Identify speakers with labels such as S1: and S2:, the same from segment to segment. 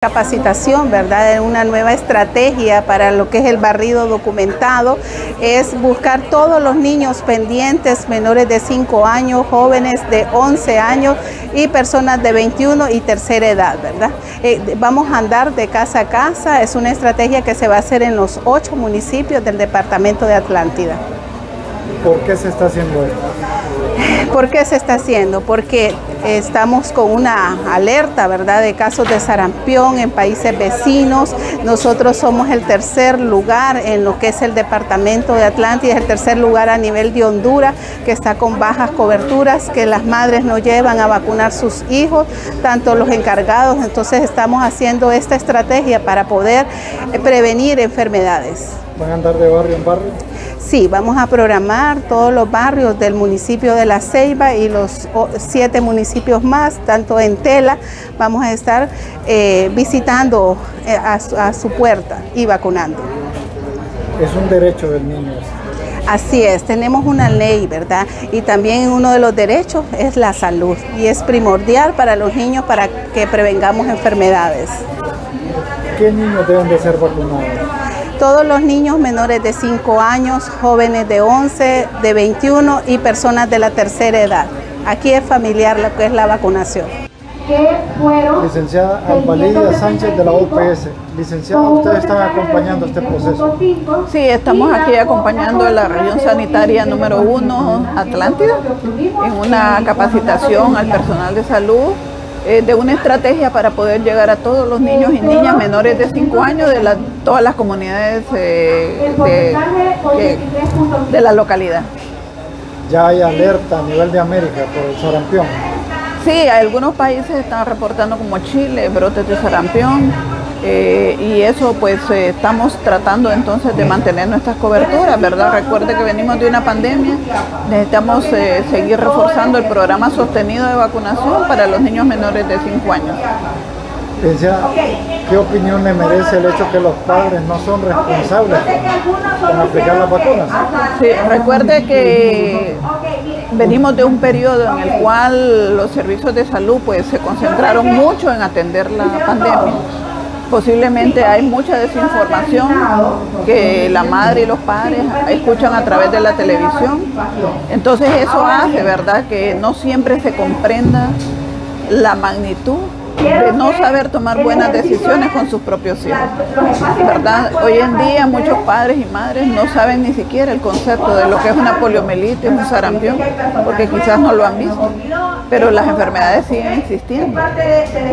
S1: capacitación, ¿verdad? Una nueva estrategia para lo que es el barrido documentado es buscar todos los niños pendientes menores de 5 años, jóvenes de 11 años y personas de 21 y tercera edad, ¿verdad? Eh, vamos a andar de casa a casa, es una estrategia que se va a hacer en los ocho municipios del departamento de Atlántida.
S2: ¿Por qué se está haciendo esto?
S1: ¿Por qué se está haciendo? Porque estamos con una alerta, ¿verdad?, de casos de sarampión en países vecinos. Nosotros somos el tercer lugar en lo que es el departamento de Atlántida, el tercer lugar a nivel de Honduras, que está con bajas coberturas, que las madres no llevan a vacunar sus hijos, tanto los encargados. Entonces estamos haciendo esta estrategia para poder prevenir enfermedades.
S2: ¿Van a andar de barrio en barrio?
S1: Sí, vamos a programar todos los barrios del municipio de La Ceiba y los siete municipios más, tanto en Tela, vamos a estar eh, visitando eh, a, su puerta y vacunando.
S2: Es un derecho del niño.
S1: Así es, tenemos una ley, ¿verdad? Y también uno de los derechos es la salud y es primordial para los niños para que prevengamos enfermedades.
S2: ¿Qué niños deben de ser vacunados?
S1: Todos los niños menores de 5 años, jóvenes de 11, de 21 y personas de la tercera edad. Aquí es familiar lo que es la vacunación.
S2: Licenciada Alvalidia Sánchez de la OPS. Licenciada, ustedes están acompañando este proceso.
S3: Sí, estamos aquí acompañando a la región sanitaria número 1, Atlántida, en una capacitación al personal de salud eh, de una estrategia para poder llegar a todos los niños y niñas menores de 5 años de todas las comunidades eh, de, la localidad.
S2: Ya hay alerta a nivel de América por el sarampión.
S3: Sí, algunos países están reportando como Chile brotes de sarampión. Eh, y eso pues eh, estamos tratando entonces de mantener nuestras coberturas, ¿verdad? Recuerde que venimos de una pandemia, necesitamos eh, seguir reforzando el programa sostenido de vacunación para los niños menores de 5 años.
S2: ¿Qué opinión le merece el hecho que los padres no son responsables con aplicar las vacunas?
S3: Sí, recuerde que venimos de un periodo en el cual los servicios de salud pues se concentraron mucho en atender la pandemia posiblemente hay mucha desinformación que la madre y los padres escuchan a través de la televisión. Entonces eso hace, ¿verdad?, que no siempre se comprenda la magnitud de no saber tomar buenas decisiones con sus propios hijos. ¿Verdad? Hoy en día muchos padres y madres no saben ni siquiera el concepto de lo que es una poliomielitis, un sarampión, porque quizás no lo han visto, pero las enfermedades siguen existiendo.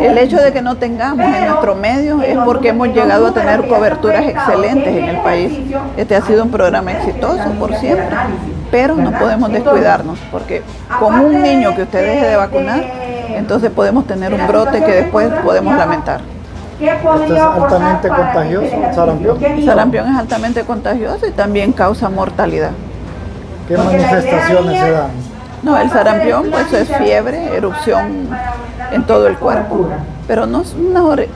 S3: El hecho de que no tengamos en nuestro medio es porque hemos llegado a tener coberturas excelentes en el país. Este ha sido un programa exitoso por siempre, pero no podemos descuidarnos, porque con un niño que usted deje de vacunar, entonces podemos tener un brote que después podemos lamentar.
S2: ¿Esto es altamente contagioso, sarampión?
S3: Sarampión es altamente contagioso y también causa mortalidad.
S2: ¿Qué manifestaciones se dan?
S3: No, el sarampión pues es fiebre, erupción en todo el cuerpo, pero no,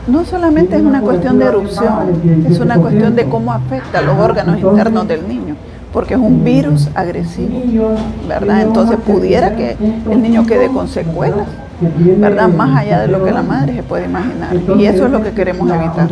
S3: no solamente es una cuestión de erupción, es una cuestión de cómo afecta a los órganos internos del niño porque es un virus agresivo, ¿verdad? Entonces pudiera que el niño quede con secuelas. ¿Verdad? Más allá de lo que la madre se puede imaginar. Y eso es lo que queremos evitar.